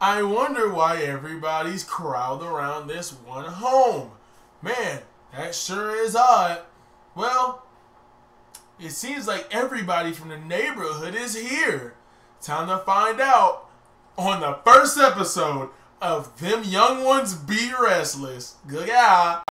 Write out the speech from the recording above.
I wonder why everybody's crowded around this one home. Man, that sure is odd. Well, it seems like everybody from the neighborhood is here. Time to find out on the first episode of Them Young Ones Be Restless. Good guy.